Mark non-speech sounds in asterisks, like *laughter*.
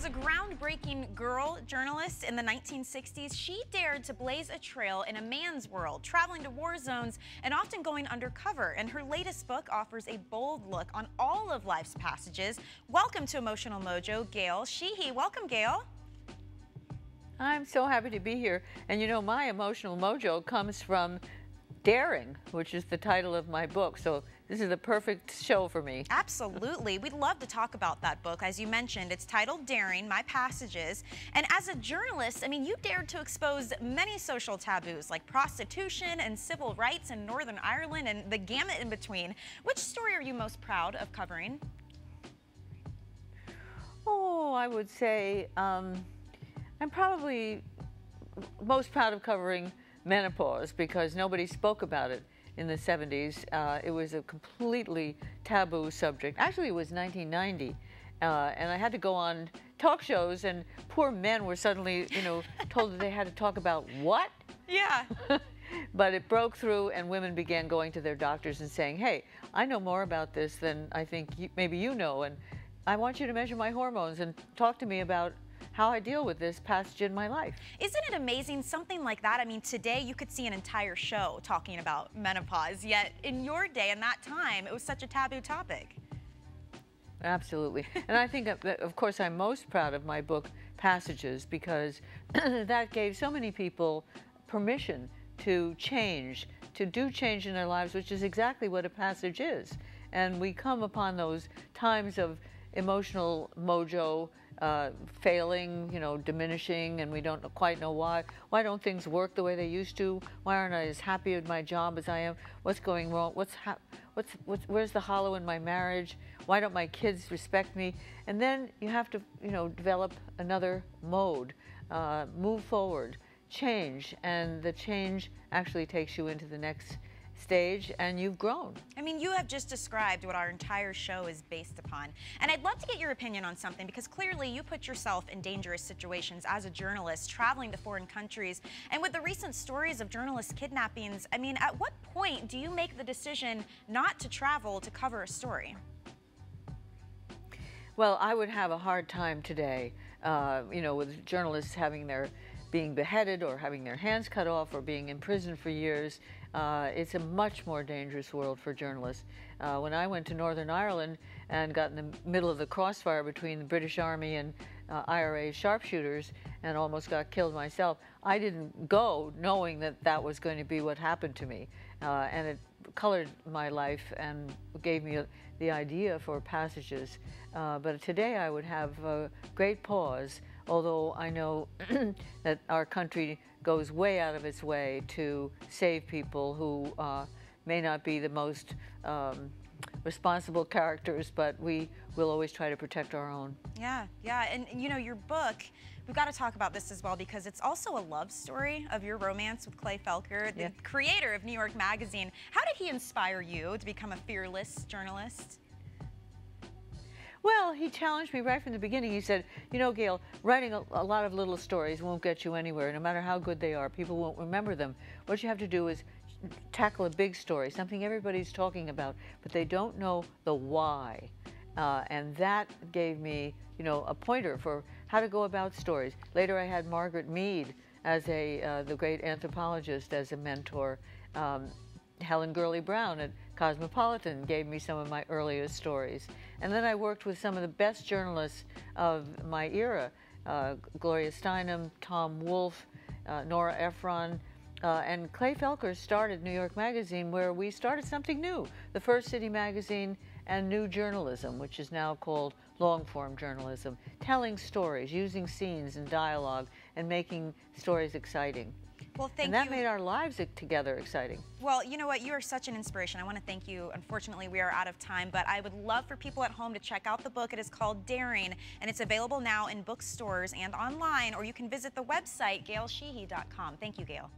As a groundbreaking girl journalist in the 1960s, she dared to blaze a trail in a man's world, traveling to war zones and often going undercover. And her latest book offers a bold look on all of life's passages. Welcome to Emotional Mojo, Gail Sheehy. Welcome, Gail. I'm so happy to be here. And you know, my emotional mojo comes from Daring, which is the title of my book. So this is the perfect show for me. Absolutely. We'd love to talk about that book. As you mentioned, it's titled Daring, My Passages. And as a journalist, I mean, you dared to expose many social taboos like prostitution and civil rights in Northern Ireland and the gamut in between. Which story are you most proud of covering? Oh, I would say um, I'm probably most proud of covering menopause because nobody spoke about it in the 70s. Uh, it was a completely taboo subject. Actually, it was 1990. Uh, and I had to go on talk shows, and poor men were suddenly, you know, *laughs* told that they had to talk about what? Yeah. *laughs* but it broke through, and women began going to their doctors and saying, "Hey, I know more about this than I think you, maybe you know, and I want you to measure my hormones and talk to me about how I deal with this passage in my life. Isn't it amazing, something like that? I mean, today you could see an entire show talking about menopause, yet in your day and that time, it was such a taboo topic. Absolutely. and I think, uh, of course, I'm most proud of my book, Passages, because *clears throat* that gave so many people permission to change, to do change in their lives, which is exactly what a passage is. And we come upon those times of emotional mojo uh, failing, you know, diminishing, and we don't quite know why. Why don't things work the way they used to? Why aren't I as happy with my job as I am? What's going wrong? What's, what's, what's where's the hollow in my marriage? Why don't my kids respect me? And then you have to, you know, develop another mode, uh, move forward, change, and the change actually takes you into the next stage and you've grown. I mean, you have just described what our entire show is based upon. And I'd love to get your opinion on something because clearly you put yourself in dangerous situations as a journalist traveling to foreign countries. And with the recent stories of journalist kidnappings, I mean, at what point do you make the decision not to travel to cover a story? Well, I would have a hard time today, uh, you know, with journalists having their being beheaded or having their hands cut off or being in prison for years. Uh, it's a much more dangerous world for journalists. Uh, when I went to Northern Ireland and got in the middle of the crossfire between the British Army and uh, IRA sharpshooters and almost got killed myself, I didn't go knowing that that was going to be what happened to me. Uh, and it colored my life and gave me the idea for passages. Uh, but today I would have a great pause although I know *clears throat* that our country goes way out of its way to save people who uh, may not be the most um, responsible characters, but we will always try to protect our own. Yeah, yeah, and you know, your book, we've got to talk about this as well because it's also a love story of your romance with Clay Felker, the yeah. creator of New York Magazine. How did he inspire you to become a fearless journalist? Well, he challenged me right from the beginning. He said, you know, Gail, writing a, a, lot of little stories won't get you anywhere. No matter how good they are, people won't remember them. What you have to do is tackle a big story, something everybody's talking about, but they don't know the why. Uh, and that gave me, you know, a pointer for how to go about stories. Later, I had Margaret Mead as a uh, the great anthropologist as a mentor. Um, Helen Gurley Brown at Cosmopolitan gave me some of my earliest stories. And then I worked with some of the best journalists of my era, uh, Gloria Steinem, Tom Wolfe, uh, Nora Ephron, uh, and Clay Felker started New York Magazine where we started something new, the first city magazine and new journalism, which is now called long form journalism, telling stories, using scenes and dialogue, and making stories exciting. Well, thank you. and that you. made our lives together exciting. Well, you know what? You are such an inspiration. I want to thank you. Unfortunately, we are out of time, but I would love for people at home to check out the book. It is called Daring, and it's available now in bookstores and online, or you can visit the website, gailsheehy.com. Thank you, Gail.